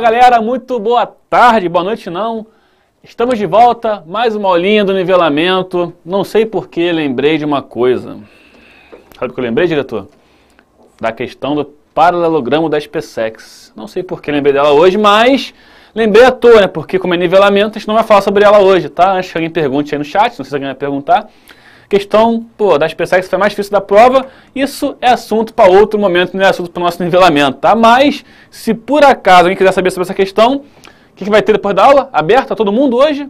Galera, muito boa tarde, boa noite não. Estamos de volta, mais uma aulinha do nivelamento. Não sei por que lembrei de uma coisa. Sabe o que eu lembrei, diretor? Da questão do paralelogramo da SpaceX. Não sei por que lembrei dela hoje, mas lembrei à toa, né? Porque como é nivelamento, a gente não vai falar sobre ela hoje, tá? Antes que alguém pergunte aí no chat, não sei se alguém vai perguntar. Questão, pô, da SpaceX foi mais difícil da prova, isso é assunto para outro momento, não é assunto para o nosso nivelamento, tá? Mas, se por acaso alguém quiser saber sobre essa questão, o que, que vai ter depois da aula? Aberto a todo mundo hoje?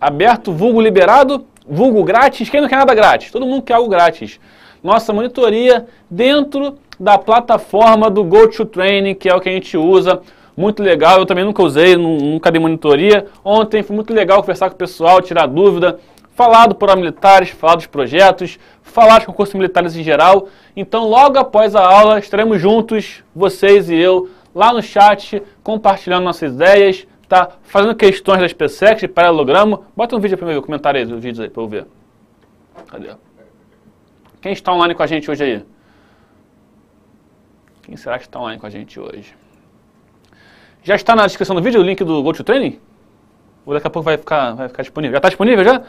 Aberto, vulgo liberado, vulgo grátis. Quem não quer nada grátis? Todo mundo quer algo grátis. Nossa monitoria dentro da plataforma do GoToTraining, que é o que a gente usa. Muito legal, eu também nunca usei, nu- nunca dei monitoria. Ontem foi muito legal conversar com o pessoal, tirar dúvida, falar do Pro Militares, falar dos projetos, falar dos concursos militares em geral. Então, logo após a aula, estaremos juntos, vocês e eu, lá no chat, compartilhando nossas ideias, tá? Fazendo questões da SpaceX, de paralelogramo. Bota um vídeo ver, um comentário aí, dos vídeos aí para eu ver. Cadê? Quem está online com a gente hoje aí? Quem será que está online com a gente hoje? Já está na descrição do vídeo o link do GoToTraining? Ou daqui a pouco vai ficar, vai ficar disponível? Já está disponível já?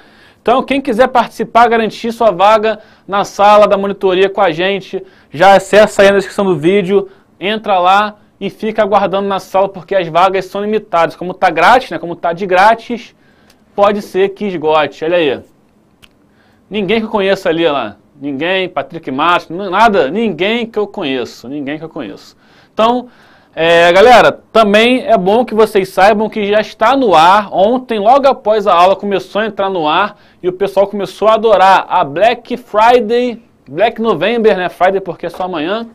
Então, quem quiser participar, garantir sua vaga na sala da monitoria com a gente, já acessa aí na descrição do vídeo, entra lá e fica aguardando na sala, porque as vagas são limitadas. Como está grátis, né? Como está de grátis, pode ser que esgote. Olha aí. Ninguém que eu conheço ali, lá. Ninguém, Patrick Matos, nada, ninguém que eu conheço, ninguém que eu conheço. Então, é, galera, também é bom que vocês saibam que já está no ar. Ontem, logo após a aula, começou a entrar no ar e o pessoal começou a adorar a Black Friday, Black November, né? Friday porque é só amanhã,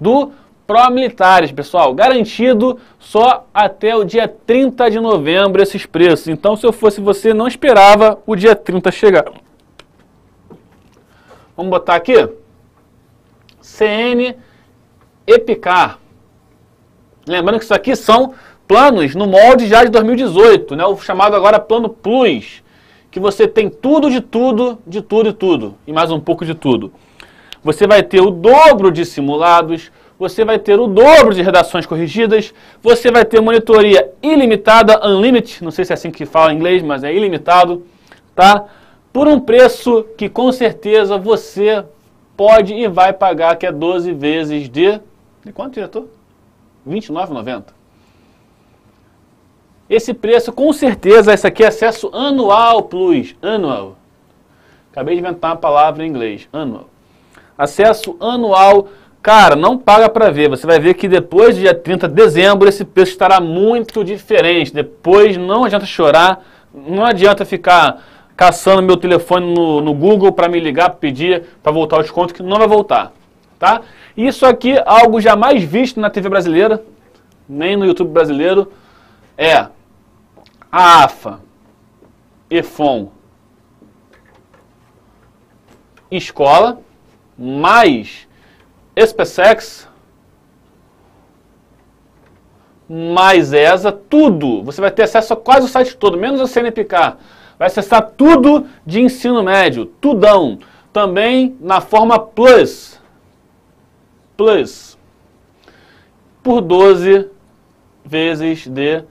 do Pro Militares, pessoal. Garantido só até o dia 30 de novembro esses preços. Então, se eu fosse você, não esperava o dia 30 chegar. Vamos botar aqui. CN Epicar. Lembrando que isso aqui são planos no molde já de 2018, né? O chamado agora Plano Plus, que você tem tudo de tudo, de tudo e tudo, e mais um pouco de tudo. Você vai ter o dobro de simulados, você vai ter o dobro de redações corrigidas, você vai ter monitoria ilimitada, unlimited, não sei se é assim que fala em inglês, mas é ilimitado, tá? Por um preço que com certeza você pode e vai pagar, que é 12 vezes de... De quanto, diretor? R$ 29,90. Esse preço, com certeza, esse aqui é acesso anual plus. Annual. Acabei de inventar uma palavra em inglês. Annual. Acesso anual. Cara, não paga para ver. Você vai ver que depois do dia 30 de dezembro esse preço estará muito diferente. Depois não adianta chorar. Não adianta ficar caçando meu telefone no, no Google para me ligar, pedir para voltar o desconto, que não vai voltar. Tá? Isso aqui, algo jamais visto na TV brasileira, nem no YouTube brasileiro, é a AFA, EFON, escola, mais SpaceX, mais ESA, tudo. Você vai ter acesso a quase o site todo, menos o CNPq. Vai acessar tudo de ensino médio, tudão. Também na forma Plus. Plus. Por 12 vezes de R$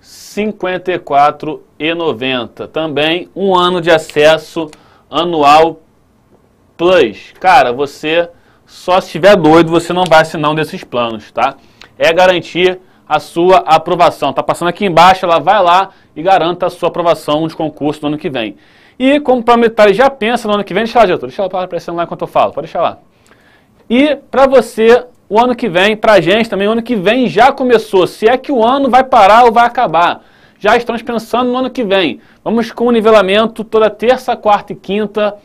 54,90. Também um ano de acesso anual Plus, cara, você só se estiver doido, você não vai assinar um desses planos, tá? É garantir a sua aprovação. Tá passando aqui embaixo, ela vai lá e garanta a sua aprovação nos concursos do ano que vem. E como metade já pensa no ano que vem, deixa lá, diretor, deixa ela aparecendo lá enquanto eu falo, pode deixar lá. E para você, o ano que vem, para a gente também, o ano que vem já começou. Se é que o ano vai parar ou vai acabar. Já estamos pensando no ano que vem. Vamos com o nivelamento toda terça, quarta e quinta,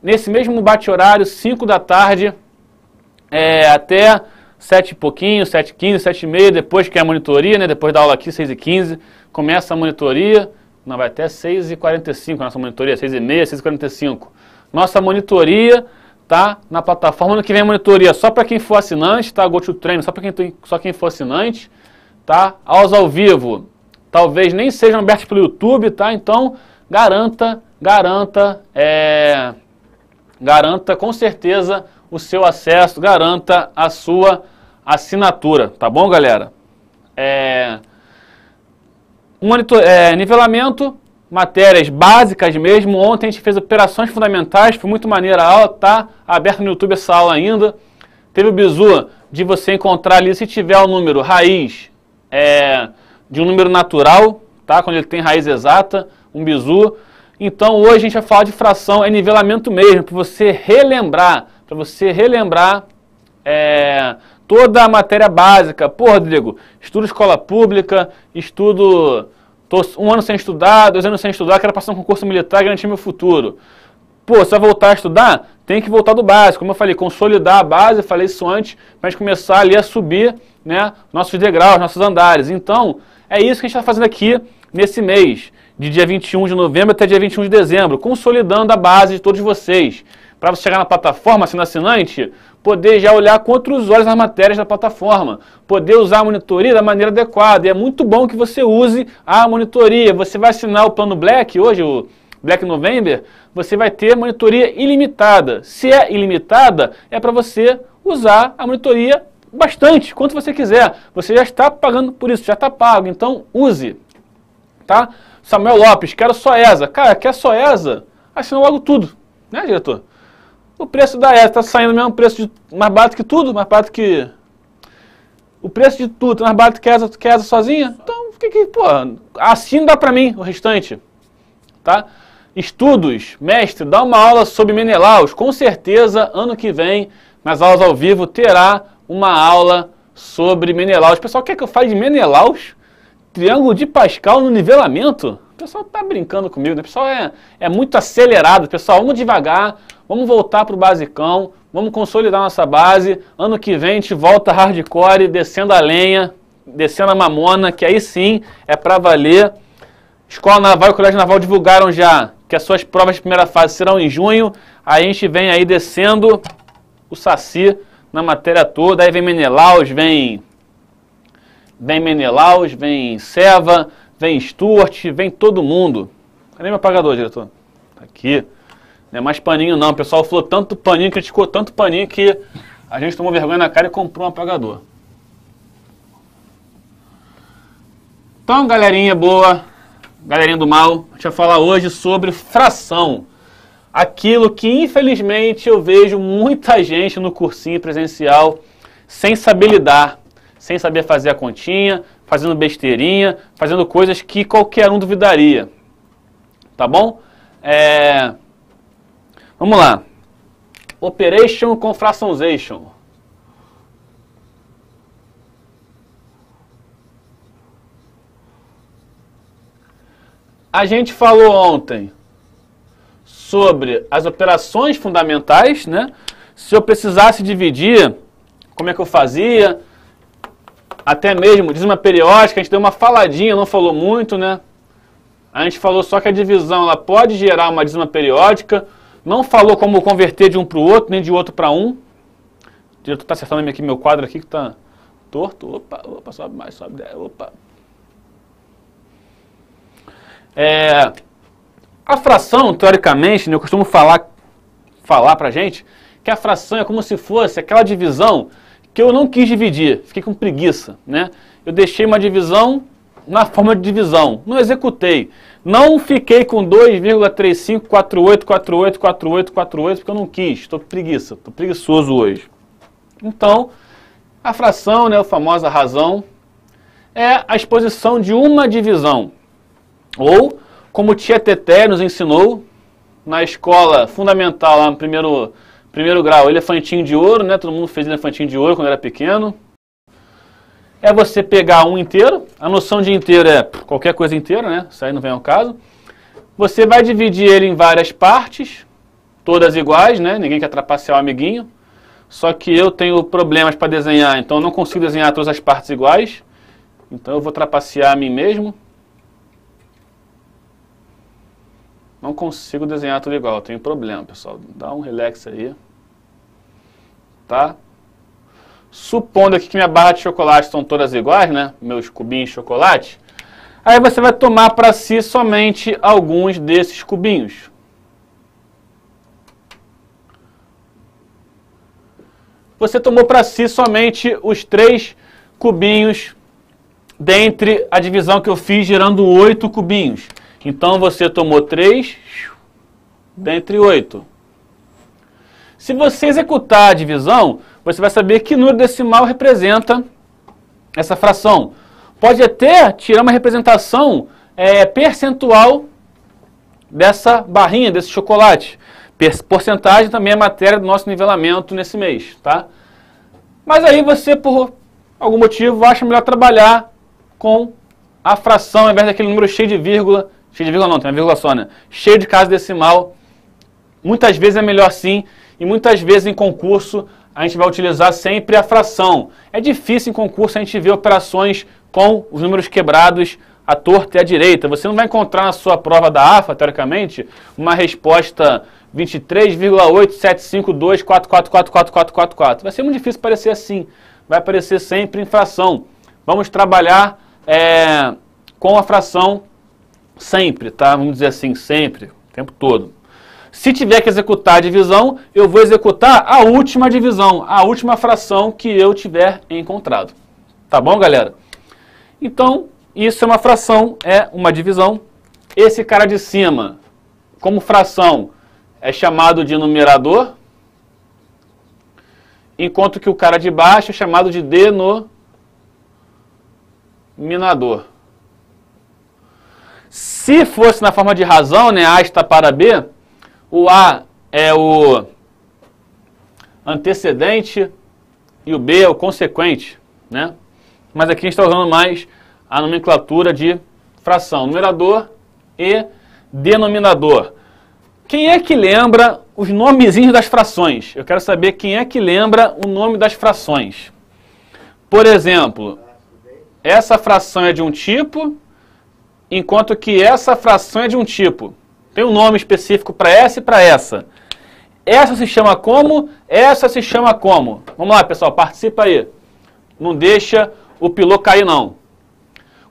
nesse mesmo bate-horário, 5 da tarde, é, até 7 e pouquinho, 7 e 15, 7 e meia, depois que é a monitoria, né, depois da aula aqui, 6 e 15, começa a monitoria, não, vai até 6 e 45 nossa monitoria, 6 e meia, 6 e 45. Nossa monitoria tá na plataforma, ano que vem a monitoria só para quem for assinante, tá, Go to Treino, só para quem, tem, só quem for assinante, tá, aulas ao vivo, talvez nem sejam abertos pelo YouTube, tá, então garanta, garanta, é, garanta com certeza o seu acesso, garanta a sua assinatura, tá bom, galera? É, monitor, é, nivelamento, matérias básicas mesmo. Ontem a gente fez operações fundamentais, foi muito maneira a aula, tá aberto no YouTube essa aula ainda. Teve o bizu de você encontrar ali, se tiver o número raiz é, de um número natural, tá? Quando ele tem raiz exata, um bizu. Então hoje a gente vai falar de fração, é nivelamento mesmo, para você relembrar para você relembrar é, toda a matéria básica. Pô, Rodrigo, estudo escola pública, estudo. Tô um ano sem estudar, dois anos sem estudar, quero passar um concurso militar e garantir meu futuro. Pô, você vai voltar a estudar? Tem que voltar do básico. Como eu falei, consolidar a base, falei isso antes, para a gente começar ali a subir né, nossos degraus, nossos andares. Então, é isso que a gente está fazendo aqui nesse mês, de dia 21 de novembro até dia 21 de dezembro, consolidando a base de todos vocês para você chegar na plataforma, sendo assinante, poder já olhar com outros olhos as matérias da plataforma, poder usar a monitoria da maneira adequada. E é muito bom que você use a monitoria. Você vai assinar o plano Black, hoje o Black November, você vai ter monitoria ilimitada. Se é ilimitada, é para você usar a monitoria bastante, quanto você quiser. Você já está pagando por isso, já está pago, então use. Tá? Samuel Lopes, quero só ESA. Cara, quer só ESA? Assina logo tudo, né, diretor? O preço da ESA está saindo mesmo preço de, mais barato que tudo, mais barato que. O preço de tudo, mais barato que essa, que sozinha. Então, que, que, assim dá para mim o restante. Tá? Estudos, mestre, dá uma aula sobre Menelaus. Com certeza, ano que vem, nas aulas ao vivo, terá uma aula sobre Menelaus. Pessoal quer que eu fale de Menelaus? Triângulo de Pascal no nivelamento? Pessoal tá brincando comigo, né? O pessoal é, é muito acelerado. Pessoal, vamos devagar. Vamos voltar para o basicão, vamos consolidar nossa base. Ano que vem a gente volta hardcore, descendo a lenha, descendo a mamona, que aí sim é para valer. Escola Naval e Colégio Naval divulgaram já que as suas provas de primeira fase serão em junho. Aí a gente vem aí descendo o Saci na matéria toda. Aí vem Menelaus, vem, vem Menelaus, vem Seva, vem Stuart, vem todo mundo. Cadê meu apagador, diretor? Tá aqui. Não é mais paninho não. O pessoal falou tanto paninho, criticou tanto paninho que a gente tomou vergonha na cara e comprou um apagador. Então, galerinha boa, galerinha do mal, a gente vai falar hoje sobre fração. Aquilo que infelizmente eu vejo muita gente no cursinho presencial sem saber lidar, sem saber fazer a continha, fazendo besteirinha, fazendo coisas que qualquer um duvidaria. Tá bom? É... Vamos lá. Operation com fractionization. A gente falou ontem sobre as operações fundamentais, né? Se eu precisasse dividir, como é que eu fazia? Até mesmo dízima periódica, a gente deu uma faladinha, não falou muito, né? A gente falou só que a divisão ela pode gerar uma dízima periódica, não falou como converter de um para o outro, nem de outro para um. O diretor está acertando aqui meu quadro aqui que está torto. Opa, opa, sobe mais, sobe. Opa. É, a fração, teoricamente, né, eu costumo falar, falar para gente que a fração é como se fosse aquela divisão que eu não quis dividir, fiquei com preguiça. Né? Eu deixei uma divisão na forma de divisão, não executei. Não fiquei com 2,3548484848 porque eu não quis, estou preguiça, estou preguiçoso hoje. Então, a fração, né, a famosa razão, é a exposição de uma divisão. Ou, como Tia Teté nos ensinou na escola fundamental, lá no primeiro, primeiro grau, elefantinho de ouro, né? Todo mundo fez elefantinho de ouro quando era pequeno. É você pegar um inteiro, a noção de inteiro é qualquer coisa inteira, né? Isso aí não vem ao caso. Você vai dividir ele em várias partes, todas iguais, né? Ninguém quer trapacear o amiguinho. Só que eu tenho problemas para desenhar, então eu não consigo desenhar todas as partes iguais. Então eu vou trapacear a mim mesmo. Não consigo desenhar tudo igual, tenho problema, pessoal. Dá um relax aí. Tá? Supondo aqui que minha barra de chocolate estão todas iguais, né? Meus cubinhos de chocolate. Aí você vai tomar para si somente alguns desses cubinhos. Você tomou para si somente os três cubinhos dentre a divisão que eu fiz gerando oito cubinhos. Então você tomou 3 dentre 8. Se você executar a divisão, você vai saber que número decimal representa essa fração. Pode até tirar uma representação é, percentual dessa barrinha, desse chocolate. Porcentagem também é matéria do nosso nivelamento nesse mês, tá? Mas aí você, por algum motivo, acha melhor trabalhar com a fração, ao invés daquele número cheio de vírgula, cheio de vírgula não, tem uma vírgula só, né? Cheio de casa decimal. Muitas vezes é melhor sim, e muitas vezes em concurso a gente vai utilizar sempre a fração. É difícil em concurso a gente ver operações com os números quebrados à torta e à direita. Você não vai encontrar na sua prova da AFA, teoricamente, uma resposta 23,8752444444. Vai ser muito difícil parecer assim. Vai aparecer sempre em fração. Vamos trabalhar é, com a fração sempre, tá? Vamos dizer assim, sempre, o tempo todo. Se tiver que executar a divisão, eu vou executar a última divisão, a última fração que eu tiver encontrado. Tá bom, galera? Então, isso é uma fração, é uma divisão. Esse cara de cima, como fração, é chamado de numerador, enquanto que o cara de baixo é chamado de denominador. Se fosse na forma de razão, né, A está para B, o A é o antecedente e o B é o consequente, né? Mas aqui a gente está usando mais a nomenclatura de fração, numerador e denominador. Quem é que lembra os nomezinhos das frações? Eu quero saber quem é que lembra o nome das frações. Por exemplo, essa fração é de um tipo, enquanto que essa fração é de um tipo. Tem um nome específico para essa e para essa. Essa se chama como? Essa se chama como? Vamos lá, pessoal, participa aí. Não deixa o piloto cair, não.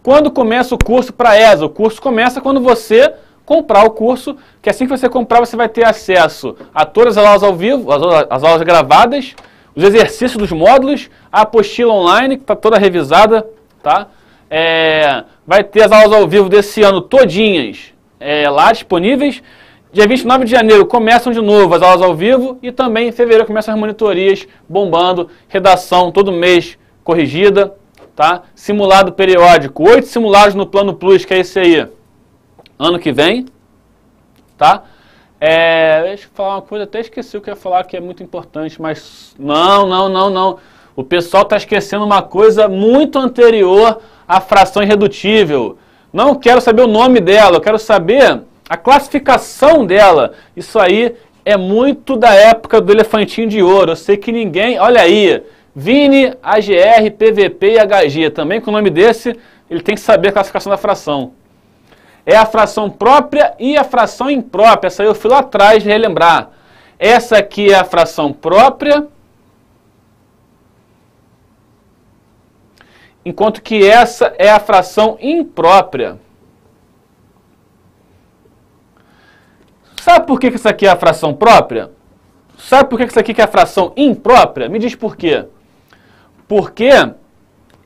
Quando começa o curso para ESA? O curso começa quando você comprar o curso, que assim que você comprar, você vai ter acesso a todas as aulas ao vivo, as aulas, as aulas gravadas, os exercícios dos módulos, a apostila online, que está toda revisada, tá? É, vai ter as aulas ao vivo desse ano todinhas é, lá disponíveis. Dia 29 de janeiro começam de novo as aulas ao vivo e também em fevereiro começam as monitorias bombando, redação todo mês corrigida, tá? Simulado periódico, oito simulados no Plano Plus, que é esse aí, ano que vem, tá? É, deixa eu falar uma coisa, até esqueci o que eu ia falar que é muito importante, mas não, não, não, não. O pessoal está esquecendo uma coisa muito anterior à fração irredutível. Não quero saber o nome dela, eu quero saber a classificação dela. Isso aí é muito da época do elefantinho de ouro. Eu sei que ninguém. Olha aí, Vini, AGR, PVP e HG. Também com o nome desse, ele tem que saber a classificação da fração. É a fração própria e a fração imprópria. Essa aí eu fui lá atrás relembrar. Essa aqui é a fração própria enquanto que essa é a fração imprópria. Sabe por que isso aqui é a fração própria? Sabe por que isso aqui é a fração imprópria? Me diz por quê. Porque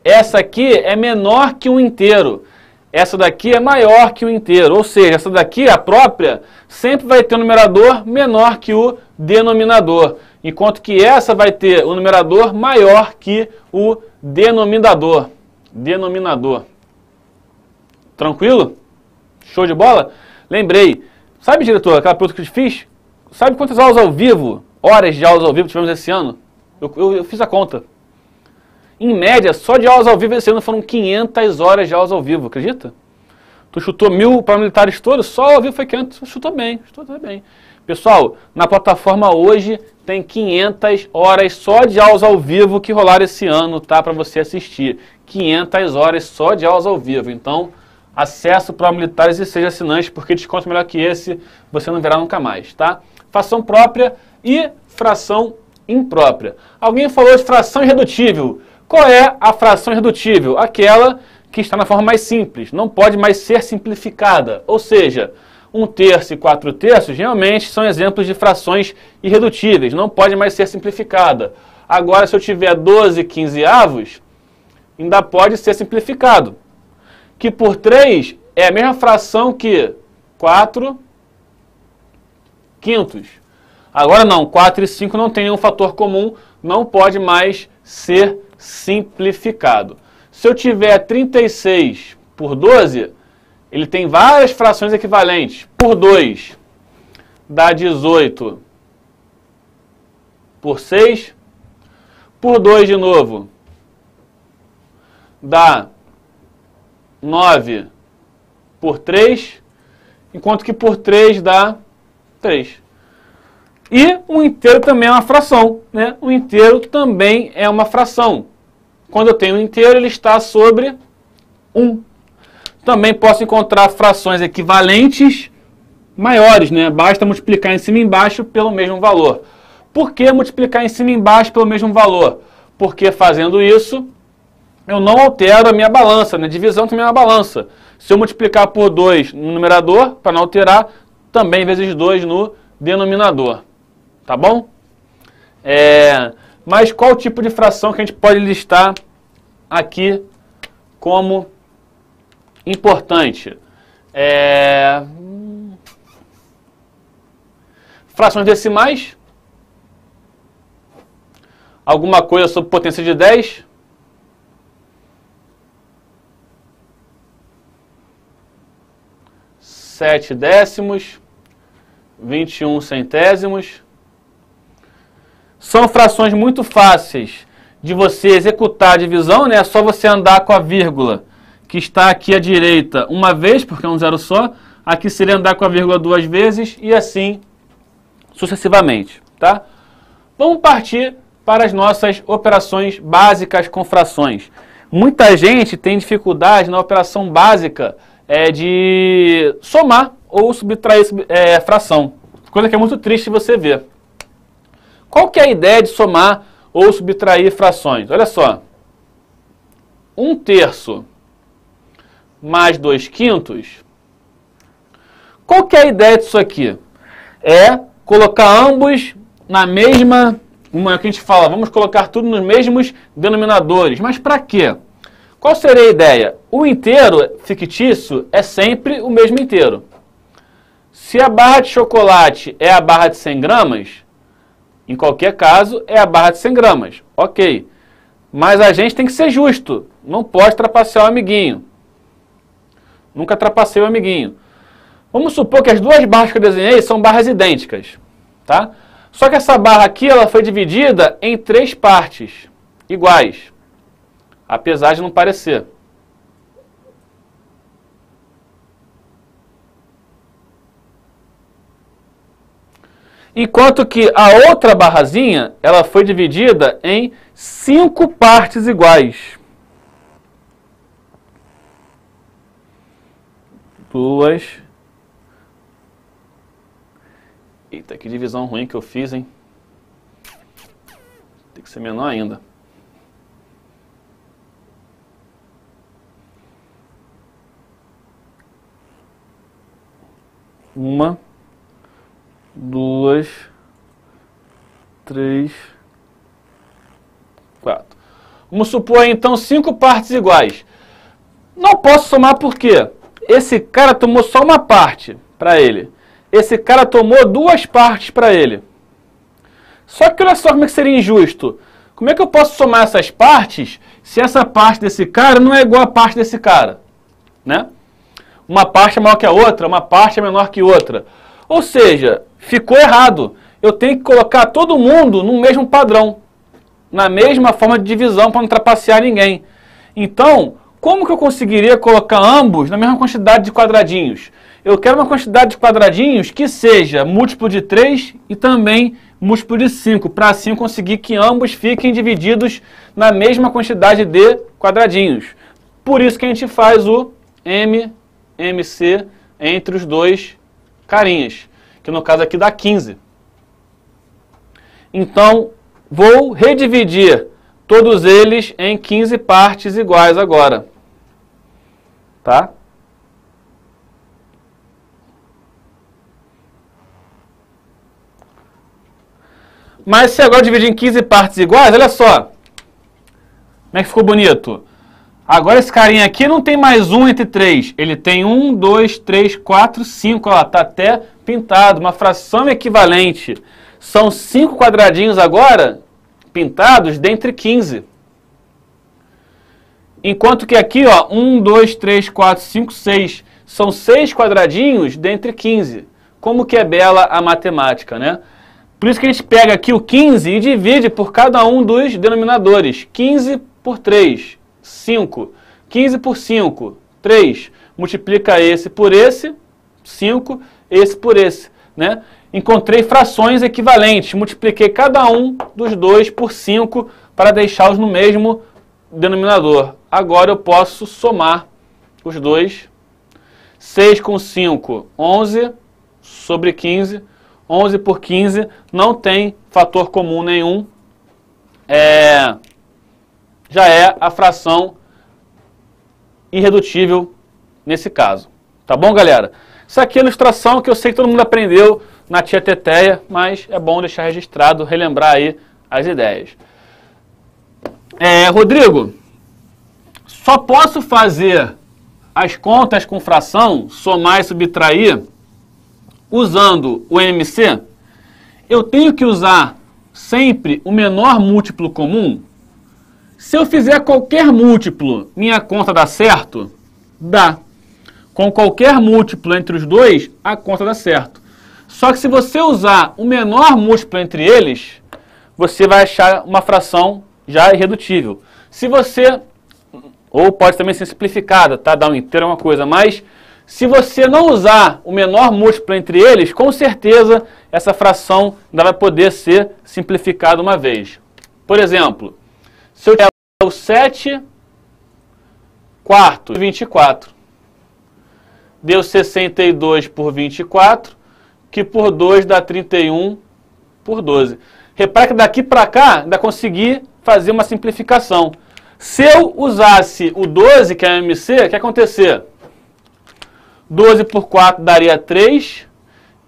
essa aqui é menor que um inteiro. Essa daqui é maior que o inteiro, ou seja, essa daqui, a própria, sempre vai ter um numerador menor que o denominador, enquanto que essa vai ter o um numerador maior que o denominador. Denominador. Tranquilo? Show de bola? Lembrei. Sabe, diretor, aquela pergunta que eu te fiz? Sabe quantas aulas ao vivo, horas de aulas ao vivo tivemos esse ano? Eu, eu, eu fiz a conta. Em média, só de aulas ao vivo esse ano foram 500 horas de aulas ao vivo, acredita? Tu chutou mil paramilitares todos, só ao vivo foi 500, chutou bem, chutou bem. Pessoal, na plataforma hoje tem 500 horas só de aulas ao vivo que rolaram esse ano, tá? Para você assistir. 500 horas só de aulas ao vivo. Então, acesso para militares e seja assinante, porque desconto melhor que esse você não verá nunca mais, tá? Fração própria e fração imprópria. Alguém falou de fração irredutível. Qual é a fração irredutível? Aquela que está na forma mais simples, não pode mais ser simplificada. Ou seja, um terço e quatro terços realmente são exemplos de frações irredutíveis, não pode mais ser simplificada. Agora, se eu tiver 12 quinzeavos, ainda pode ser simplificado. Que por 3 é a mesma fração que 4 quintos. Agora não, 4 e 5 não tem nenhum fator comum, não pode mais ser simplificado. Se eu tiver 36 por 12, ele tem várias frações equivalentes. Por 2 dá 18 por 6. Por 2 de novo dá 9 por 3. Enquanto que por 3 dá 3. E o inteiro também é uma fração. Né? O inteiro também é uma fração. Quando eu tenho um inteiro, ele está sobre 1. Também posso encontrar frações equivalentes maiores, né? Basta multiplicar em cima e embaixo pelo mesmo valor. Por que multiplicar em cima e embaixo pelo mesmo valor? Porque fazendo isso, eu não altero a minha balança, né? Divisão também é uma balança. Se eu multiplicar por 2 no numerador, para não alterar, também vezes 2 no denominador. Tá bom? É, mas qual tipo de fração que a gente pode listar aqui como importante? É... Frações decimais. Alguma coisa sobre potência de 10. Sete décimos. Vinte e um centésimos. São frações muito fáceis de você executar a divisão, né? É só você andar com a vírgula que está aqui à direita uma vez, porque é um zero só. Aqui seria andar com a vírgula duas vezes e assim sucessivamente, tá? Vamos partir para as nossas operações básicas com frações. Muita gente tem dificuldade na operação básica é, de somar ou subtrair é, fração. Coisa que é muito triste você ver. Qual que é a ideia de somar ou subtrair frações? Olha só. Um terço mais dois quintos. Qual que é a ideia disso aqui? É colocar ambos na mesma, uma que a gente fala, vamos colocar tudo nos mesmos denominadores. Mas para quê? Qual seria a ideia? O inteiro fictício é sempre o mesmo inteiro. Se a barra de chocolate é a barra de 100 gramas, em qualquer caso, é a barra de 100 gramas. Ok. Mas a gente tem que ser justo. Não pode trapacear o amiguinho. Nunca trapacei o amiguinho. Vamos supor que as duas barras que eu desenhei são barras idênticas. Tá? Só que essa barra aqui ela foi dividida em três partes iguais. Apesar de não parecer. Enquanto que a outra barrazinha, ela foi dividida em cinco partes iguais. Duas. Eita, que divisão ruim que eu fiz, hein? Tem que ser menor ainda. Uma duas, três, quatro. Vamos supor então cinco partes iguais. Não posso somar porque esse cara tomou só uma parte para ele. Esse cara tomou duas partes para ele. Só que olha só como é que seria injusto. Como é que eu posso somar essas partes se essa parte desse cara não é igual a parte desse cara? Né? Uma parte é maior que a outra, uma parte é menor que outra. Ou seja, ficou errado. Eu tenho que colocar todo mundo no mesmo padrão, na mesma forma de divisão para não trapacear ninguém. Então, como que eu conseguiria colocar ambos na mesma quantidade de quadradinhos? Eu quero uma quantidade de quadradinhos que seja múltiplo de 3 e também múltiplo de 5, para assim conseguir que ambos fiquem divididos na mesma quantidade de quadradinhos. Por isso que a gente faz o MMC entre os dois carinhas, que no caso aqui dá 15. Então, vou redividir todos eles em 15 partes iguais agora. Tá? Mas se agora dividir em 15 partes iguais, olha só. Como é que ficou bonito? Agora esse carinha aqui não tem mais um entre três. Ele tem um, dois, três, quatro, cinco. Lá, tá até pintado. Uma fração equivalente. São cinco quadradinhos agora pintados dentre 15. Enquanto que aqui, ó, 1, 2, 3, 4, 5, 6, são seis quadradinhos dentre 15. Como que é bela a matemática, né? Por isso que a gente pega aqui o 15 e divide por cada um dos denominadores. 15 por 3, 5. 15 por 5, 3. Multiplica esse por esse, 5, esse por esse. Né? Encontrei frações equivalentes. Multipliquei cada um dos dois por 5 para deixá-los no mesmo denominador. Agora eu posso somar os dois. 6 com 5, 11 sobre 15 11 por 15 não tem fator comum nenhum. É, já é a fração irredutível nesse caso. Tá bom, galera? Isso aqui é a ilustração que eu sei que todo mundo aprendeu na tia Teteia, mas é bom deixar registrado, relembrar aí as ideias. É, Rodrigo, só posso fazer as contas com fração, somar e subtrair, usando o MC, eu tenho que usar sempre o menor múltiplo comum? Se eu fizer qualquer múltiplo, minha conta dá certo? Dá. Com qualquer múltiplo entre os dois, a conta dá certo. Só que se você usar o menor múltiplo entre eles, você vai achar uma fração já irredutível. Se você, ou pode também ser simplificada, tá? Dar um inteiro é uma coisa, mas se você não usar o menor múltiplo entre eles, com certeza essa fração ainda vai poder ser simplificada uma vez. Por exemplo, se eu tiver o 7 quartos 24, deu 62 por 24, que por 2 dá 31 por 12. Repare que daqui para cá ainda consegui fazer uma simplificação. Se eu usasse o 12, que é a MC, o que ia acontecer? 12 por 4 daria 3,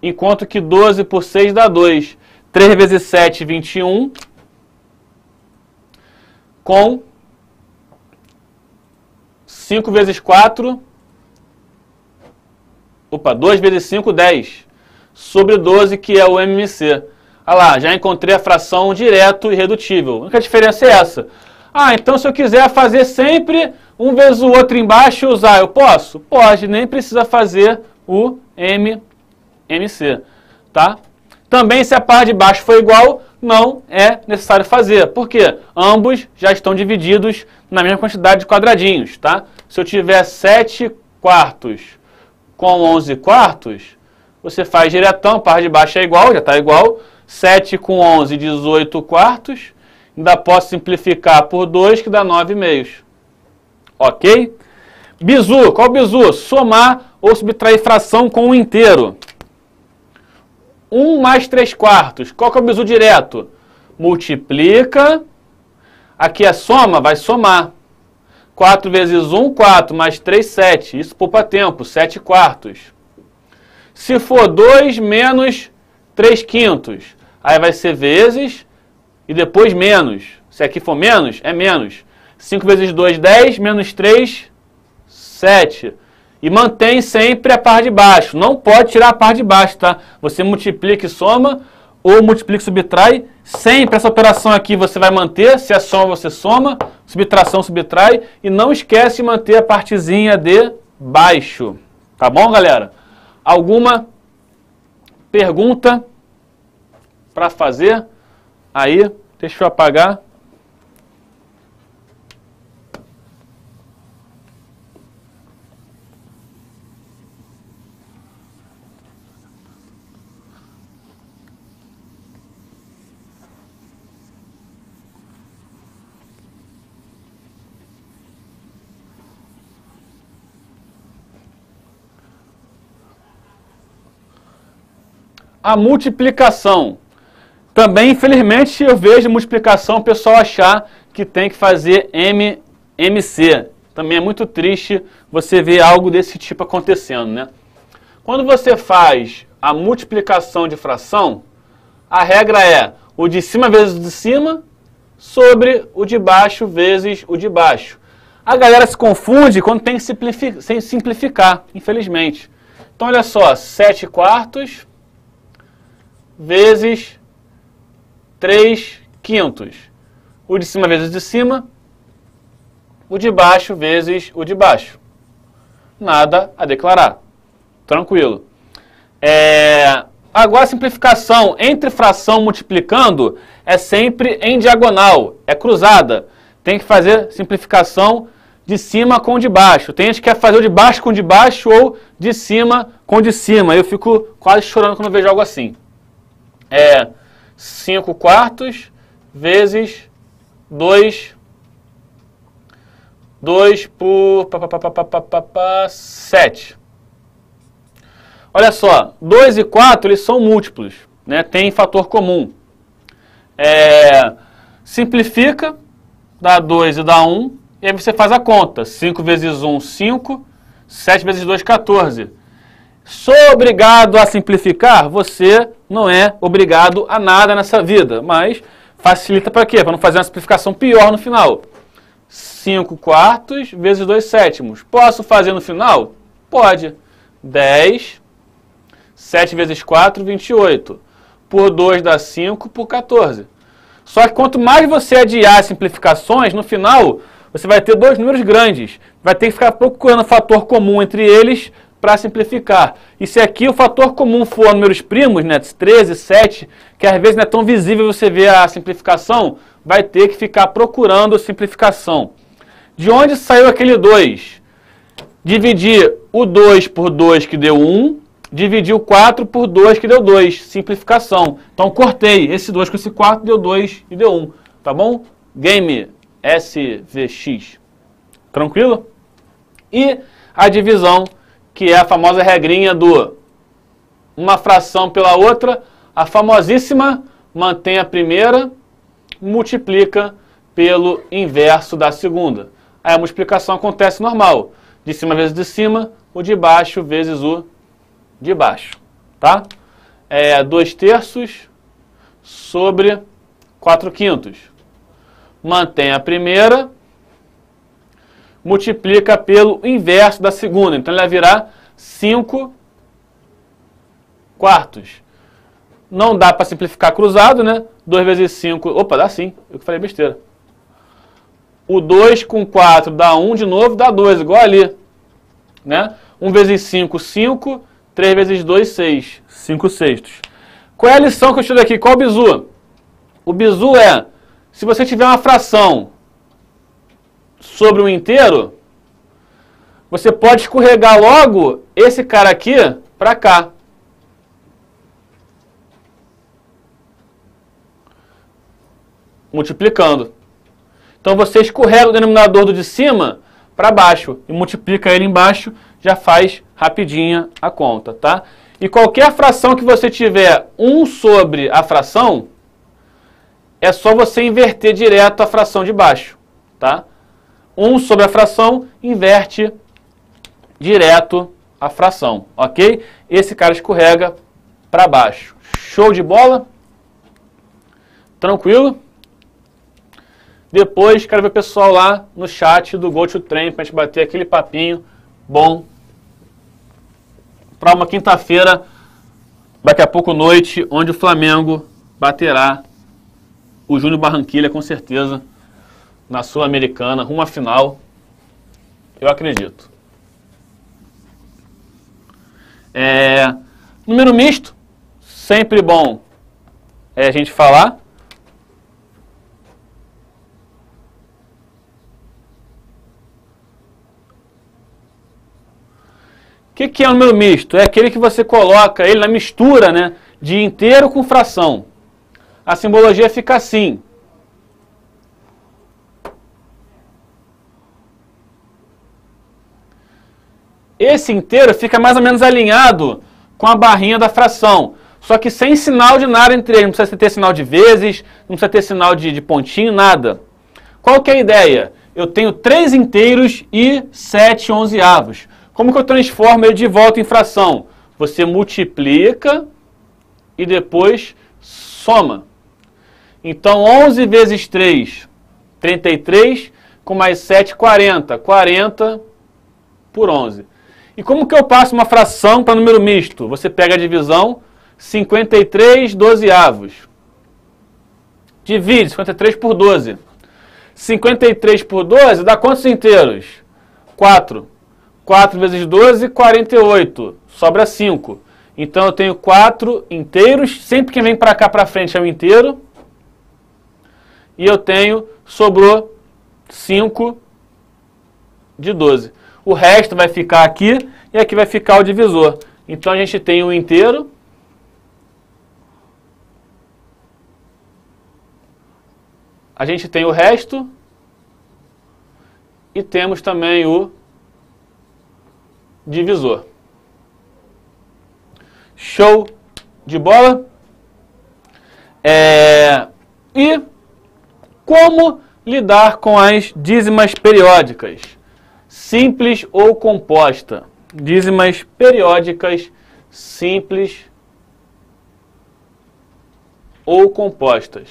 enquanto que 12 por 6 dá 2. 3 vezes 7, 21. Com 5 vezes 4. Opa, 2 vezes 5, 10. Sobre 12, que é o MMC. Olha lá, já encontrei a fração direto irredutível. A única diferença é essa. Ah, então se eu quiser fazer sempre um vezes o outro embaixo e usar, eu posso? Pode, nem precisa fazer o MMC, tá? Também se a parte de baixo for igual, não é necessário fazer. Por quê? Ambos já estão divididos na mesma quantidade de quadradinhos, tá? Se eu tiver 7 quartos com 11 quartos, você faz diretão, parte de baixo é igual, já está igual. 7 com 11, 18 quartos. Ainda posso simplificar por 2, que dá 9 meios. Ok? Bizu, qual bizu? Somar ou subtrair fração com um inteiro. 1 mais 3 quartos. Qual que é o bizu direto? Multiplica. Aqui é soma, vai somar. 4 vezes 1, 4, mais 3, 7. Isso poupa tempo, 7 quartos. Se for 2 menos 3 quintos, aí vai ser vezes e depois menos. Se aqui for menos, é menos. 5 vezes 2, 10, menos 3, 7. E mantém sempre a par de baixo. Não pode tirar a par de baixo, tá? Você multiplica e soma, ou multiplica e subtrai. Sempre essa operação aqui você vai manter. Se é soma, você soma. Subtração, subtrai. E não esquece de manter a partezinha de baixo. Tá bom, galera? Alguma pergunta para fazer? Aí, deixa eu apagar. A multiplicação. Também, infelizmente, eu vejo multiplicação o pessoal achar que tem que fazer M. Também é muito triste você ver algo desse tipo acontecendo, né? Quando você faz a multiplicação de fração, a regra é o de cima vezes o de cima sobre o de baixo vezes o de baixo. A galera se confunde quando tem que simplificar infelizmente. Então, olha só, 7 quartos vezes 3 quintos. O de cima vezes o de cima, o de baixo vezes o de baixo. Nada a declarar. Tranquilo. É, agora a simplificação entre fração multiplicando é sempre em diagonal, é cruzada. Tem que fazer simplificação de cima com de baixo. Tem gente que quer fazer o de baixo com de baixo ou de cima com de cima. Eu fico quase chorando quando vejo algo assim é 5 quartos vezes 2, 2 por 7. Olha só, 2 e 4 eles são múltiplos, né? tem fator comum. É, simplifica, dá 2 e dá 1, um, e aí você faz a conta. 5 vezes 1, 5, 7 vezes 2, 14. Sou obrigado a simplificar? Você não é obrigado a nada nessa vida, mas facilita para quê? Para não fazer uma simplificação pior no final. 5 quartos vezes 2 sétimos. Posso fazer no final? Pode. 10, 7 vezes 4, 28. Por 2 dá 5, por 14. Só que quanto mais você adiar as simplificações, no final você vai ter dois números grandes. Vai ter que ficar procurando fator comum entre eles para simplificar. E se aqui o fator comum for números primos, né, 13, 7, que às vezes não é tão visível você ver a simplificação, vai ter que ficar procurando simplificação. De onde saiu aquele 2? Dividir o 2 por 2 que deu 1, dividir o 4 por 2 que deu 2, simplificação. Então cortei esse 2 com esse 4, deu 2 e deu 1, tá bom? Game SVX. Tranquilo? E a divisão que é a famosa regrinha do uma fração pela outra, a famosíssima mantém a primeira, multiplica pelo inverso da segunda. Aí a multiplicação acontece normal, de cima vezes de cima, o de baixo vezes o de baixo, tá? É 2 terços sobre 4 quintos. Mantém a primeira, multiplica pelo inverso da segunda. Então ele vai virar 5 quartos. Não dá para simplificar cruzado, né? 2 vezes 5, opa, dá sim, eu que falei besteira. O 2 com 4 dá 1 de novo, dá 2, igual ali. Né? 1 vezes 5, 5. 3 vezes 2, 6. 5 sextos. Qual é a lição que eu tiro aqui? Qual o bizu? O bizu é, se você tiver uma fração sobre um inteiro, você pode escorregar logo esse cara aqui para cá. Multiplicando. Então você escorrega o denominador do de cima para baixo e multiplica ele embaixo, já faz rapidinha a conta, tá? E qualquer fração que você tiver 1 sobre a fração, é só você inverter direto a fração de baixo, tá? 1 sobre a fração, inverte direto a fração, ok? Esse cara escorrega para baixo. Show de bola? Tranquilo? Depois quero ver o pessoal lá no chat do GoToTrain para a gente bater aquele papinho bom para uma quinta-feira, daqui a pouco noite, onde o Flamengo baterá o Júnior Barranquilha com certeza na Sul-Americana, rumo à final. Eu acredito. É, número misto, sempre bom é a gente falar. O que, que é o número misto? É aquele que você coloca ele na mistura né, de inteiro com fração. A simbologia fica assim. Esse inteiro fica mais ou menos alinhado com a barrinha da fração. Só que sem sinal de nada entre eles. Não precisa ter sinal de vezes, não precisa ter sinal de, de pontinho, nada. Qual que é a ideia? Eu tenho três inteiros e sete onzeavos. Como que eu transformo ele de volta em fração? Você multiplica e depois soma. Então, 11 vezes 3, 33, com mais 7, 40. 40 por 11. E como que eu passo uma fração para número misto? Você pega a divisão, 53 dozeavos. Divide 53 por 12. 53 por 12 dá quantos inteiros? 4. 4 vezes 12, 48. Sobra 5. Então eu tenho 4 inteiros. Sempre que vem para cá para frente é um inteiro. E eu tenho, sobrou 5 de 12. O resto vai ficar aqui e aqui vai ficar o divisor. Então a gente tem um inteiro. A gente tem o resto. E temos também o divisor. Show de bola? É, e como lidar com as dízimas periódicas? Simples ou composta? Dízimas periódicas, simples ou compostas.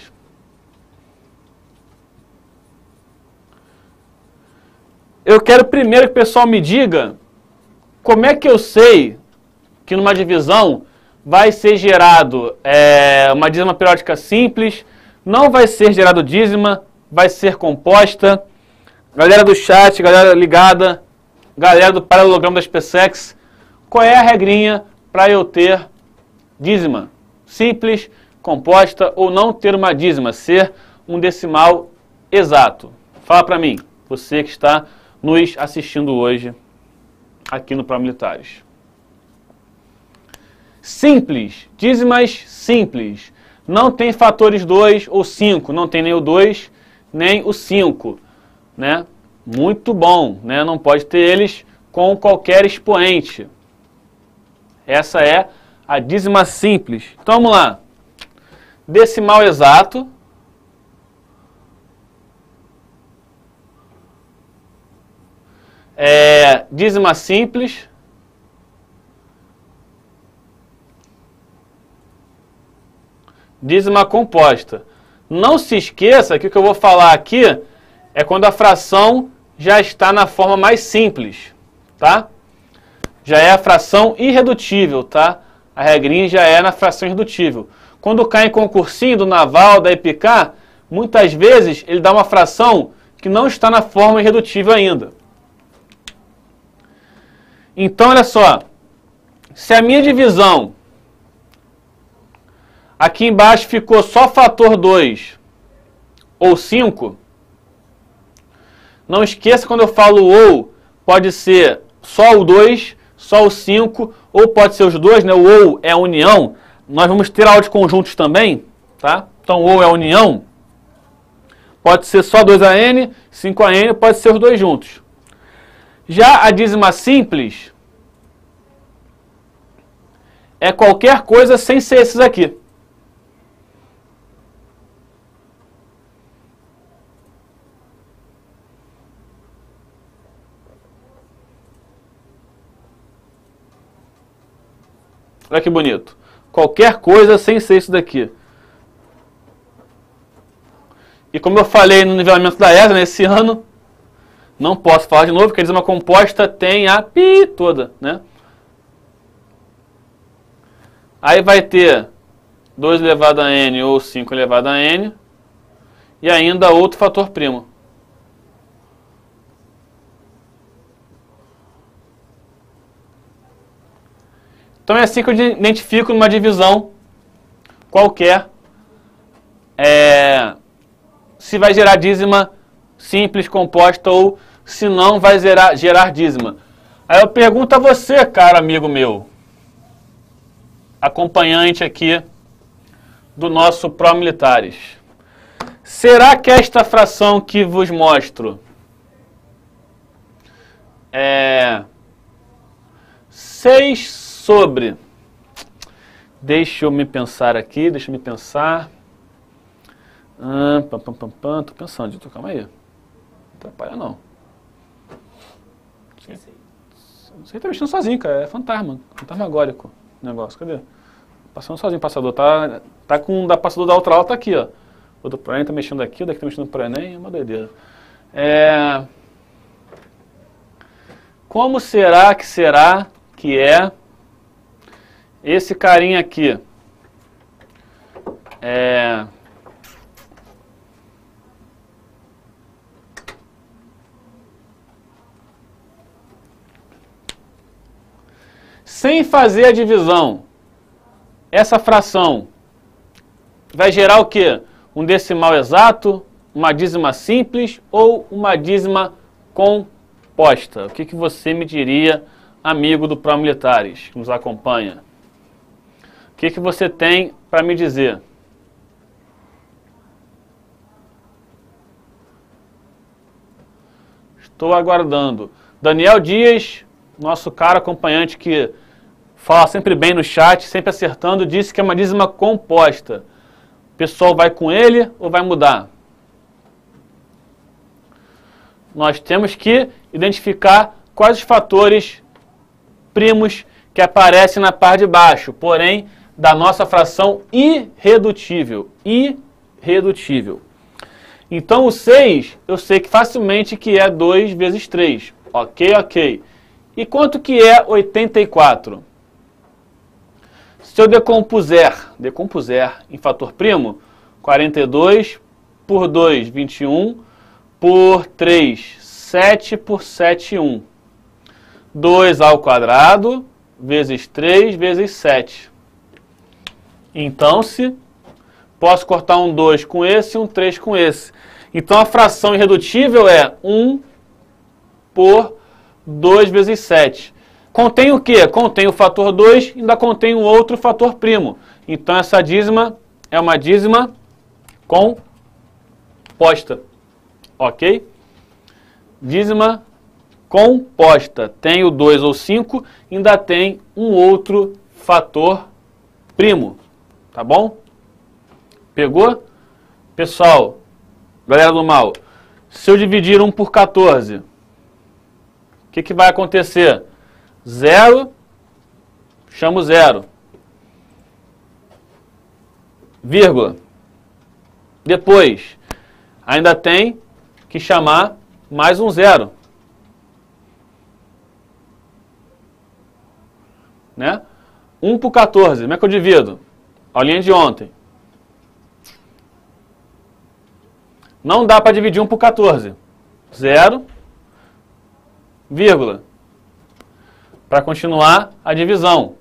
Eu quero primeiro que o pessoal me diga como é que eu sei que numa divisão vai ser gerado é, uma dízima periódica simples, não vai ser gerado dízima, vai ser composta? Galera do chat, galera ligada, galera do paralelogramo das PSEX, qual é a regrinha para eu ter dízima? Simples, composta ou não ter uma dízima, ser um decimal exato? Fala para mim, você que está nos assistindo hoje aqui no Pró-Militares. Simples, dízimas simples. Não tem fatores 2 ou 5, não tem nem o 2 nem o 5, né? Muito bom, né? Não pode ter eles com qualquer expoente. Essa é a dízima simples. Então vamos lá. Decimal exato. É, dízima simples. Dízima composta. Não se esqueça que o que eu vou falar aqui é quando a fração já está na forma mais simples, tá? Já é a fração irredutível, tá? A regrinha já é na fração irredutível. Quando cai em concursinho do naval, da EPICAR, muitas vezes ele dá uma fração que não está na forma irredutível ainda. Então, olha só. Se a minha divisão aqui embaixo ficou só fator 2 ou 5, não esqueça quando eu falo ou, pode ser só o 2, só o 5, ou pode ser os dois, né? O ou é a união. Nós vamos ter aula de conjuntos também, tá? Então, ou é a união. Pode ser só 2AN, 5AN, pode ser os dois juntos. Já a dízima simples é qualquer coisa sem ser esses aqui. Olha que bonito. Qualquer coisa sem ser isso daqui. E como eu falei no nivelamento da ESA, nesse ano, Não posso falar de novo, porque a dízima composta tem a pi toda, né? Aí vai ter 2 elevado a n ou 5 elevado a n e ainda outro fator primo. Então é assim que eu identifico numa divisão qualquer é, se vai gerar dízima simples, composta ou se não vai gerar, gerar dízima. Aí eu pergunto a você, cara amigo meu, acompanhante aqui do nosso Pró-Militares. Será que esta fração que vos mostro é 6 sobre. Deixa eu me pensar aqui, deixa eu me pensar. Ah, pam, pam, pam, pam. Tô pensando, tô, calma aí. Não atrapalha não. Você tá mexendo sozinho, cara. É fantasma. Fantasmagórico o negócio. Cadê? Passando sozinho, passador. Tá, tá com o da passador da outra aula, tá aqui, ó. O do Pro tá mexendo aqui, o daqui tá mexendo pro Enem, é uma doideira. É... Como será que será que é esse carinha aqui? É... Sem fazer a divisão, essa fração vai gerar o quê? Um decimal exato, uma dízima simples ou uma dízima composta? O que, que você me diria, amigo do Pró Militares, que nos acompanha? O que, que você tem para me dizer? Estou aguardando. Daniel Dias, nosso cara acompanhante que fala sempre bem no chat, sempre acertando, disse que é uma dízima composta. O pessoal vai com ele ou vai mudar? Nós temos que identificar quais os fatores primos que aparecem na parte de baixo, porém, da nossa fração irredutível. Irredutível. Então, o 6, eu sei que facilmente que é 2 vezes 3. Ok, ok. E quanto que é 84? Se eu decompuser, decompuser em fator primo, 42 por 2, 21, por 3, 7 por 7, 1. 2 ao quadrado, vezes 3, vezes 7. Então, se posso cortar um 2 com esse e um 3 com esse. Então, a fração irredutível é 1 por 2 vezes 7. Contém o quê? Contém o fator 2 e ainda contém um outro fator primo. Então essa dízima é uma dízima composta. Ok? Dízima composta. Tem o 2 ou 5, ainda tem um outro fator primo. Tá bom? Pegou? Pessoal, galera do mal, se eu dividir 1 por 14, o que, que vai acontecer? Zero, chamo zero. Vírgula. Depois, ainda tem que chamar mais um zero. Né? 1 por 14, como é que eu divido? A linha de ontem. Não dá para dividir 1 por 14. Zero, vírgula para continuar a divisão.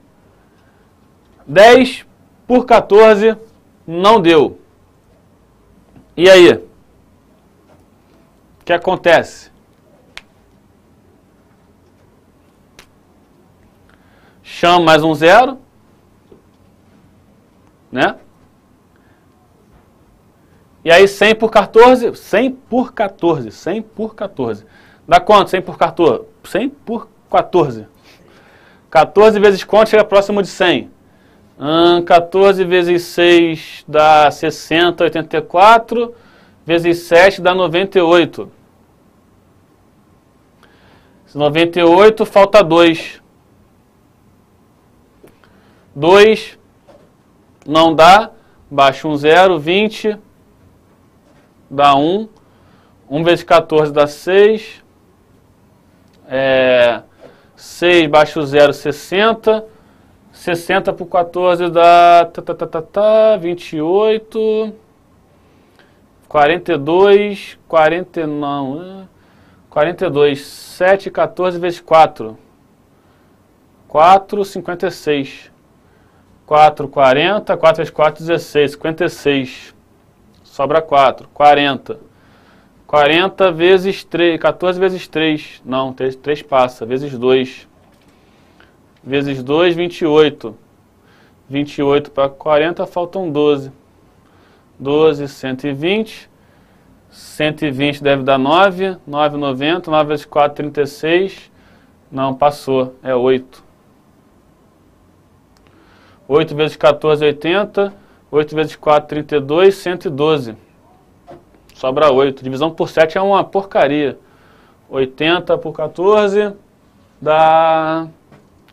10 por 14 não deu. E aí? O que acontece? Chama mais um zero. Né? E aí 100 por 14, 100 por 14, 100 por 14. Dá quanto 100 por 14? 100 por 14. 14 vezes quanto chega próximo de 100? Hum, 14 vezes 6 dá 60, 84. Vezes 7 dá 98. 98 falta 2. 2 não dá. Baixa um 0, 20. Dá 1. 1 vezes 14 dá 6. É, 6 baixo 0, 60. 60 por 14 dá tá, tá, tá, tá, tá, 28. 42, 40, não, 42, 7, 14 vezes 4. 4, 56. 4, 40, 4 vezes 4, 16, 56. Sobra 4, 40. 40 vezes 3, 14 vezes 3, não, 3, 3 passa, vezes 2. Vezes 2, 28. 28 para 40, faltam 12. 12, 120. 120 deve dar 9. 9, 90. 9 vezes 4, 36. Não, passou. É 8. 8 vezes 14, 80. 8 vezes 4, 32. 112. Sobra 8. Divisão por 7 é uma porcaria. 80 por 14 dá...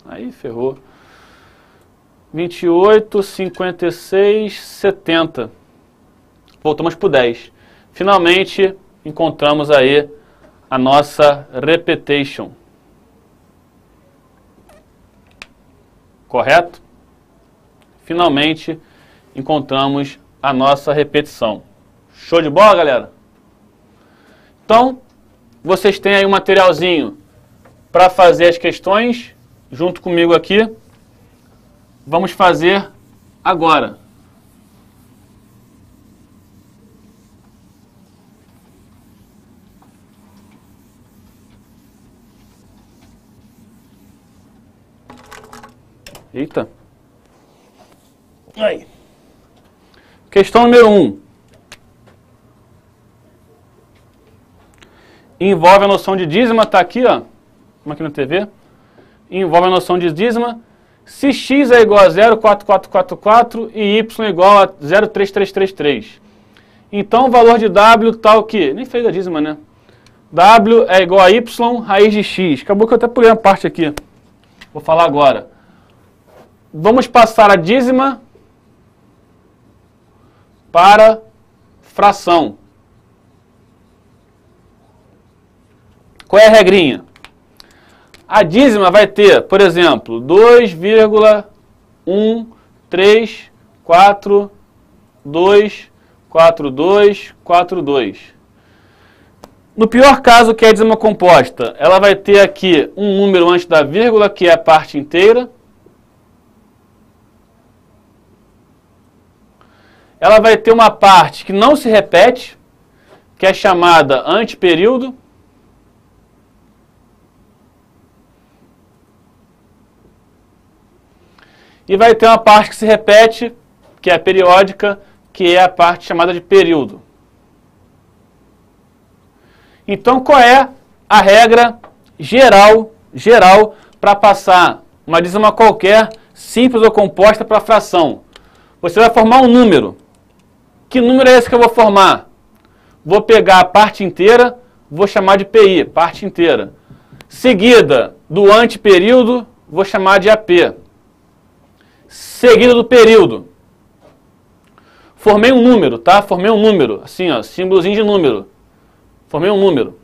Aí ferrou. 28, 56, 70. Voltamos para o 10. Finalmente encontramos aí a nossa repetition. Correto? Finalmente encontramos a nossa repetição. Show de bola, galera? Então, vocês têm aí um materialzinho para fazer as questões junto comigo aqui vamos fazer agora. Eita. Aí. Questão número 1. Um. Envolve a noção de dízima, está aqui, ó. Como aqui na TV. Envolve a noção de dízima se x é igual a 0,4444 e y é igual a 0,3333. Então o valor de w está o quê? Nem fez a dízima, né? w é igual a y raiz de x. Acabou que eu até pulei uma parte aqui. Vou falar agora. Vamos passar a dízima para fração. Qual é a regrinha? A dízima vai ter, por exemplo, 2,1342242. No pior caso, que é a dízima composta, ela vai ter aqui um número antes da vírgula, que é a parte inteira. Ela vai ter uma parte que não se repete, que é chamada anteperíodo. E vai ter uma parte que se repete, que é periódica, que é a parte chamada de período. Então, qual é a regra geral, geral para passar uma dízima qualquer, simples ou composta para fração? Você vai formar um número. Que número é esse que eu vou formar? Vou pegar a parte inteira, vou chamar de PI, parte inteira. Seguida do anteperíodo, vou chamar de AP seguida do período. Formei um número, tá? Formei um número, assim, ó, símbolozinho de número. Formei um número.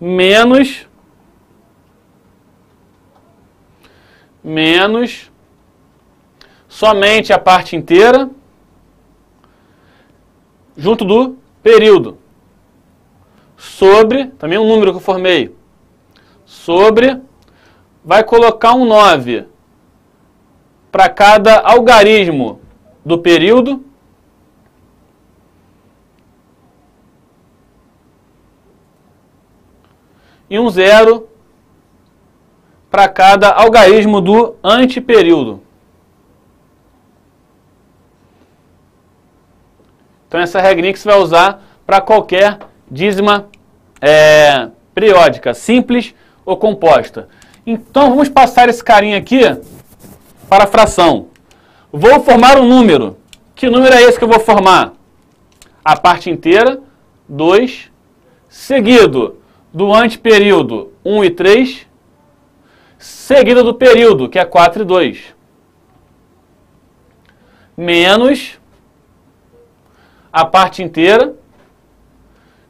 Menos menos somente a parte inteira junto do período. Sobre, também um número que eu formei, sobre vai colocar um 9 para cada algarismo do período. E um zero para cada algarismo do anteperíodo. Então essa regrinha que você vai usar para qualquer dízima é, periódica, simples ou composta. Então vamos passar esse carinha aqui para a fração. Vou formar um número. Que número é esse que eu vou formar? A parte inteira, 2, seguido do anteperíodo 1 e 3, seguido do período, que é 4 e 2. Menos a parte inteira,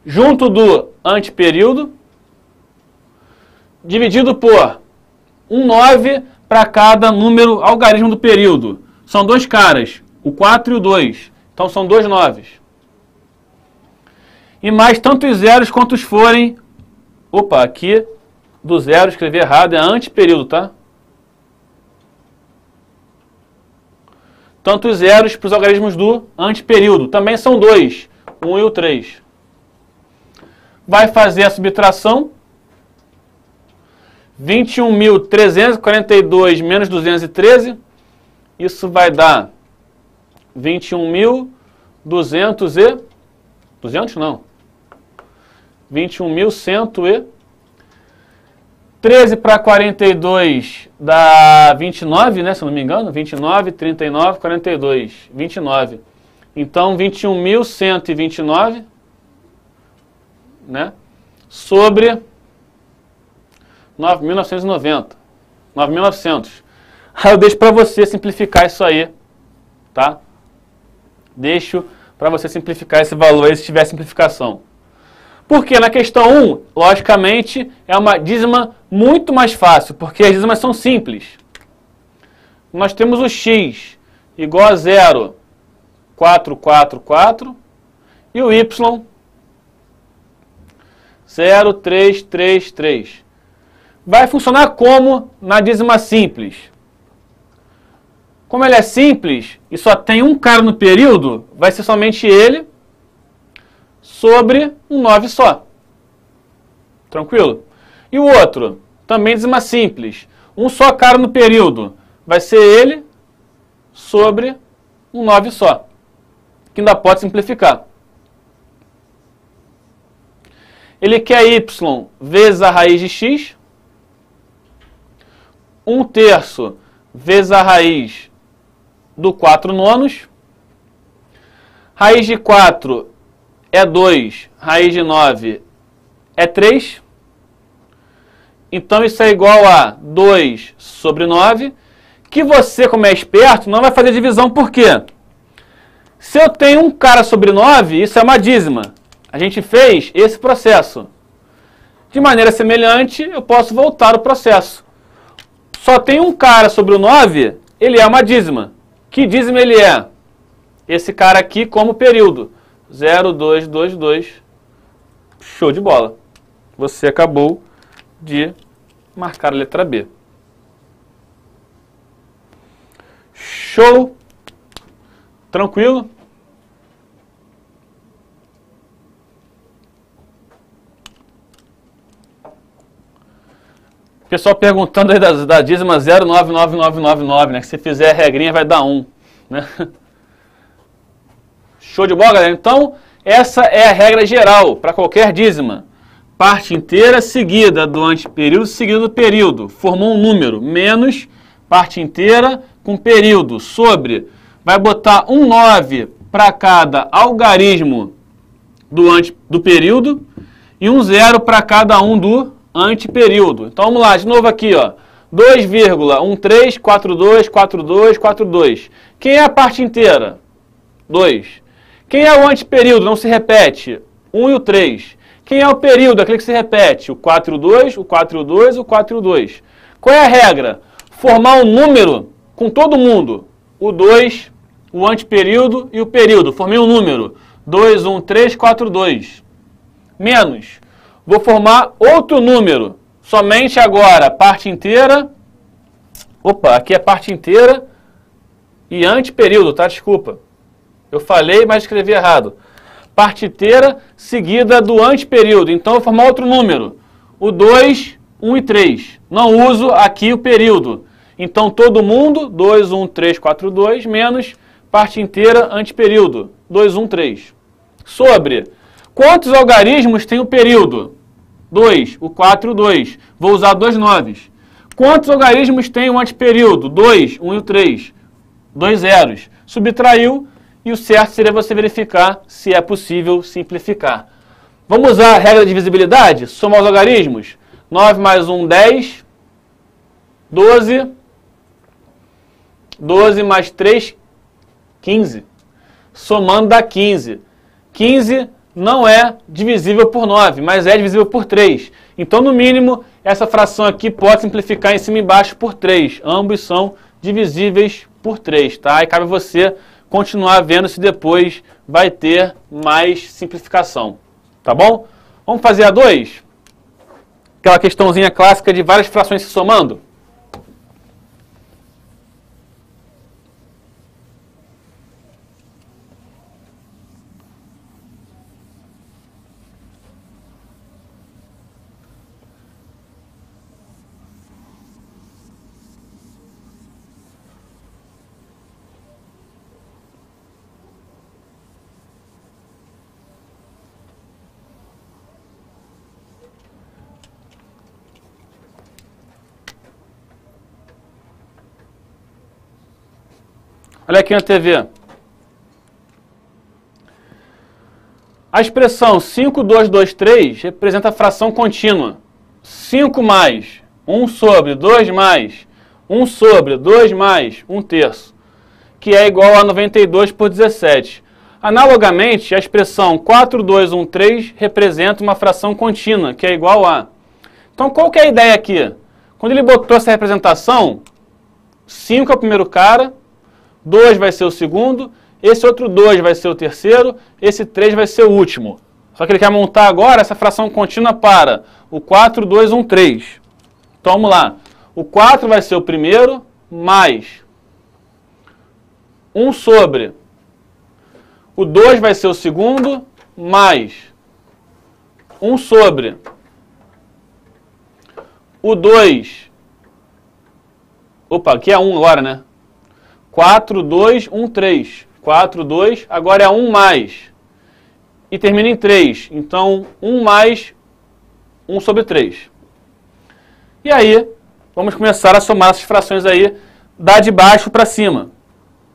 junto do antiperíodo, dividido por um 9 para cada número algarismo do período. São dois caras, o 4 e o 2. Então são dois 9. E mais tantos zeros quantos forem. Opa, aqui do zero escrevi errado, é antiperíodo, tá? Tantos zeros para os algarismos do antiperíodo. Também são dois, 1 e o 3. Vai fazer a subtração 21.342 menos 213, isso vai dar 21.200 e... 200 não. 21.100 e... 13 para 42 dá 29, né, se não me engano, 29, 39, 42, 29. Então, 21.129, né, sobre 9.990. 9.900. Aí eu deixo para você simplificar isso aí, tá? Deixo para você simplificar esse valor aí se tiver simplificação. Porque na questão 1, logicamente, é uma dízima muito mais fácil, porque as dízimas são simples. Nós temos o x igual a 0, 4, 4, 4, e o y 0, 3, 3, 3 vai funcionar como na dízima simples. Como ele é simples e só tem um cara no período, vai ser somente ele sobre um 9 só. Tranquilo? E o outro, também dízima simples. Um só cara no período, vai ser ele sobre um 9 só. Que ainda pode simplificar. Ele quer y vezes a raiz de x 1 terço vezes a raiz do 4 nonos. Raiz de 4 é 2, raiz de 9 é 3. Então isso é igual a 2 sobre 9, que você, como é esperto, não vai fazer divisão, por quê? Se eu tenho um cara sobre 9, isso é uma dízima. A gente fez esse processo. De maneira semelhante, eu posso voltar o processo só tem um cara sobre o 9, ele é uma dízima. Que dízima ele é? Esse cara aqui como período. 0, 2, 2, 2. Show de bola. Você acabou de marcar a letra B. Show. Tranquilo? Pessoal perguntando aí da, da dízima 099999, né? Que se fizer a regrinha vai dar 1. Né? Show de bola, galera? Então, essa é a regra geral para qualquer dízima. Parte inteira seguida do anteperíodo seguido do período. Formou um número. Menos parte inteira com período. Sobre. Vai botar um 9 para cada algarismo do, ante, do período e um zero para cada um do antiperíodo. Então vamos lá, de novo aqui, ó. 2,13424242. Quem é a parte inteira? 2. Quem é o antiperíodo? Não se repete. 1 e o 3. Quem é o período? Aquele que se repete. O 4 e o 2, o 4 e o 2, o 4 e o 2. Qual é a regra? Formar um número com todo mundo. O 2, o antiperíodo e o período. Formei um número. 2, 1, 3, 4, 2. Menos Vou formar outro número. Somente agora, parte inteira. Opa, aqui é parte inteira e anteperíodo, tá? Desculpa. Eu falei, mas escrevi errado. Parte inteira seguida do anteperíodo. Então, eu vou formar outro número. O 2, 1 e 3. Não uso aqui o período. Então, todo mundo, 2, 1, 3, 4, 2, menos parte inteira anteperíodo. 2, 1, 3. Sobre quantos algarismos tem o período? 2. O 4 e o 2. Vou usar dois noves. Quantos algarismos tem o anteperíodo? 2, 1 um e o 3. Dois zeros. Subtraiu e o certo seria você verificar se é possível simplificar. Vamos usar a regra de divisibilidade? Somar os algarismos. 9 mais 1, 10. 12. 12 mais 3, 15. Somando dá 15. 15 não é divisível por 9, mas é divisível por 3. Então, no mínimo, essa fração aqui pode simplificar em cima e embaixo por 3. Ambos são divisíveis por 3, tá? E cabe você continuar vendo se depois vai ter mais simplificação, tá bom? Vamos fazer a 2? Aquela questãozinha clássica de várias frações se somando? Olha aqui na TV. A expressão 5223 representa a fração contínua. 5 mais 1 sobre 2 mais 1 sobre 2 mais 1 terço, que é igual a 92 por 17. Analogamente, a expressão 4213 representa uma fração contínua, que é igual a... Então, qual que é a ideia aqui? Quando ele botou essa representação, 5 é o primeiro cara, 2 vai ser o segundo, esse outro 2 vai ser o terceiro, esse 3 vai ser o último. Só que ele quer montar agora essa fração contínua para o 4, 2, 1, 3. Então vamos lá. O 4 vai ser o primeiro, mais 1 sobre. O 2 vai ser o segundo, mais 1 sobre. O 2. Opa, aqui é 1 agora, né? 4, 2, 1, 3. 4, 2, agora é 1 mais. E termina em 3. Então, 1 mais 1 sobre 3. E aí, vamos começar a somar essas frações aí, da de baixo para cima.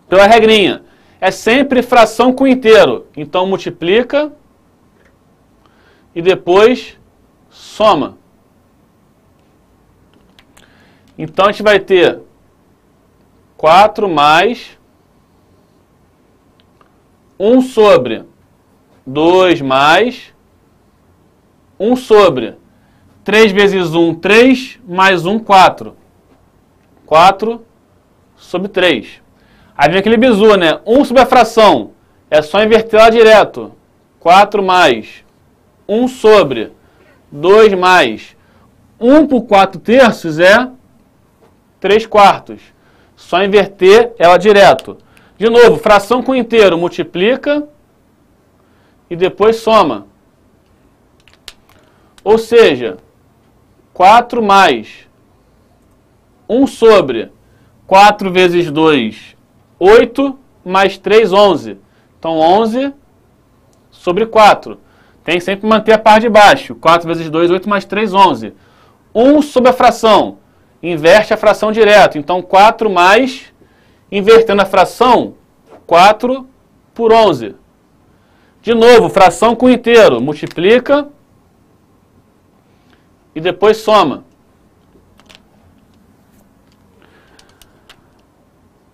Então, a regrinha é sempre fração com inteiro. Então, multiplica e depois soma. Então, a gente vai ter 4 mais 1 sobre 2 mais 1 sobre 3 vezes 1, 3, mais 1, 4. 4 sobre 3. Aí vem aquele bizu, né? 1 sobre a fração. É só inverter lá direto. 4 mais 1 sobre 2 mais 1 por 4 terços é 3 quartos. Só inverter ela direto. De novo, fração com inteiro, multiplica e depois soma. Ou seja, 4 mais 1 sobre 4 vezes 2, 8, mais 3, 11. Então, 11 sobre 4. Tem que sempre manter a parte de baixo. 4 vezes 2, 8 mais 3, 11. 1 sobre a fração inverte a fração direto. Então, 4 mais, invertendo a fração, 4 por 11. De novo, fração com inteiro, multiplica e depois soma.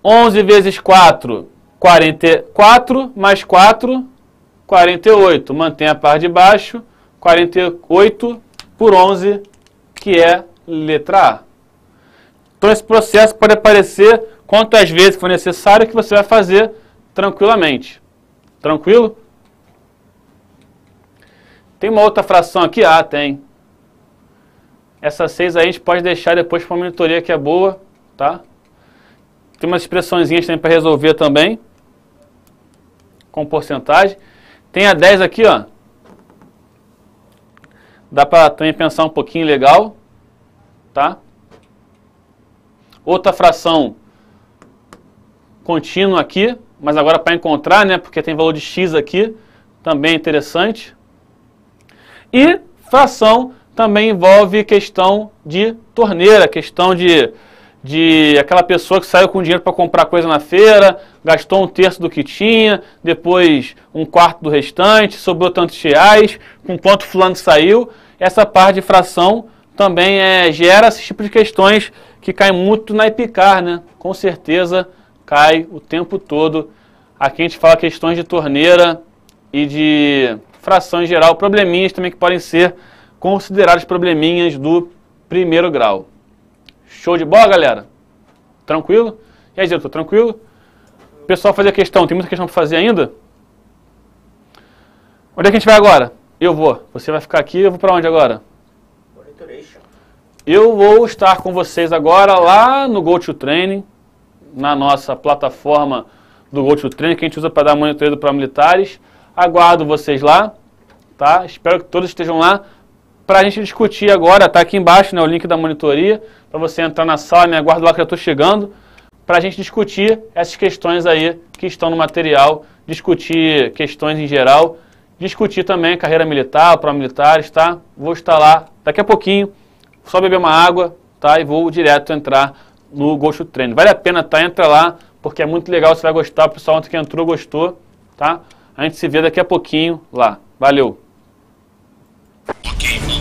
11 vezes 4, 44, mais 4, 48. Mantém a parte de baixo, 48 por 11, que é letra A. Então esse processo pode aparecer quantas vezes for necessário que você vai fazer tranquilamente. Tranquilo? Tem uma outra fração aqui? Ah, tem. Essa 6 aí a gente pode deixar depois para a monitoria que é boa, tá? Tem umas expressõezinhas também para resolver também. Com porcentagem. Tem a 10 aqui, ó. Dá para também pensar um pouquinho legal, tá? Outra fração contínua aqui, mas agora para encontrar, né, porque tem valor de x aqui, também é interessante. E fração também envolve questão de torneira, questão de, de aquela pessoa que saiu com dinheiro para comprar coisa na feira, gastou um terço do que tinha, depois um quarto do restante, sobrou tantos reais, com quanto fulano saiu. Essa parte de fração também é, gera esse tipo de questões que cai muito na Epicar, né? Com certeza cai o tempo todo. Aqui a gente fala questões de torneira e de fração em geral, probleminhas também que podem ser considerados probleminhas do primeiro grau. Show de bola, galera? Tranquilo? E aí, diretor, tranquilo? Pessoal, fazer questão, tem muita questão para fazer ainda? Onde é que a gente vai agora? Eu vou. Você vai ficar aqui, eu vou para onde agora? Eu vou estar com vocês agora lá no GoToTraining, na nossa plataforma do GoToTraining, que a gente usa para dar monitoreio para militares. Aguardo vocês lá, tá? Espero que todos estejam lá para a gente discutir agora. Tá aqui embaixo né, o link da monitoria, para você entrar na sala, me aguardo lá que eu estou chegando, para a gente discutir essas questões aí que estão no material, discutir questões em geral discutir também carreira militar, para militares, tá? Vou estar lá daqui a pouquinho, só beber uma água, tá? E vou direto entrar no Ghost Treino. Vale a pena, tá? Entra lá, porque é muito legal, você vai gostar. O pessoal ontem que entrou gostou, tá? A gente se vê daqui a pouquinho lá. Valeu! Okay.